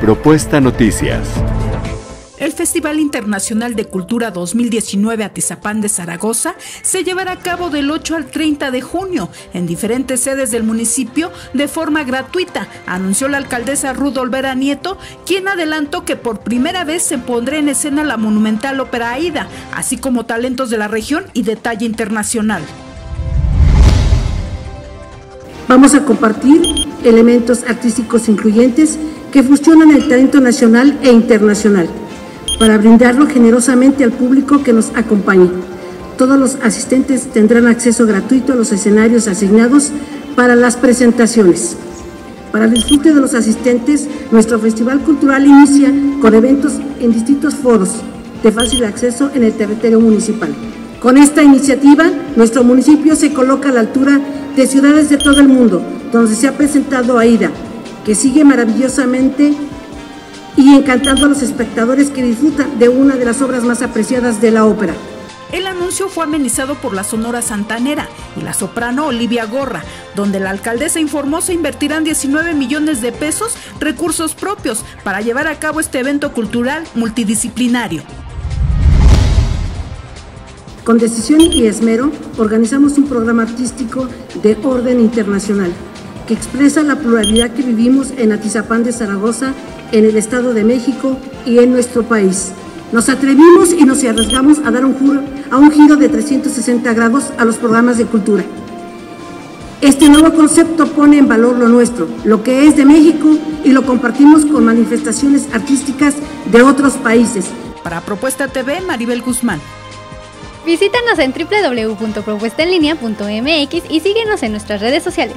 Propuesta Noticias. El Festival Internacional de Cultura 2019 Atizapán de Zaragoza se llevará a cabo del 8 al 30 de junio en diferentes sedes del municipio de forma gratuita, anunció la alcaldesa Ruth Olvera Nieto, quien adelantó que por primera vez se pondrá en escena la monumental ópera Aida, así como talentos de la región y de talla internacional. Vamos a compartir elementos artísticos incluyentes que fusionan el talento nacional e internacional para brindarlo generosamente al público que nos acompañe. Todos los asistentes tendrán acceso gratuito a los escenarios asignados para las presentaciones. Para el disfrute de los asistentes, nuestro Festival Cultural inicia con eventos en distintos foros de fácil acceso en el territorio municipal. Con esta iniciativa, nuestro municipio se coloca a la altura de ciudades de todo el mundo, donde se ha presentado AIDA, que sigue maravillosamente y encantando a los espectadores que disfrutan de una de las obras más apreciadas de la ópera. El anuncio fue amenizado por la Sonora Santanera y la soprano Olivia Gorra, donde la alcaldesa informó se invertirán 19 millones de pesos recursos propios para llevar a cabo este evento cultural multidisciplinario. Con decisión y esmero, organizamos un programa artístico de orden internacional que expresa la pluralidad que vivimos en Atizapán de Zaragoza en el Estado de México y en nuestro país. Nos atrevimos y nos arriesgamos a dar un, a un giro de 360 grados a los programas de cultura. Este nuevo concepto pone en valor lo nuestro, lo que es de México y lo compartimos con manifestaciones artísticas de otros países. Para Propuesta TV, Maribel Guzmán. Visítanos en www.propuestaenlinea.mx y síguenos en nuestras redes sociales.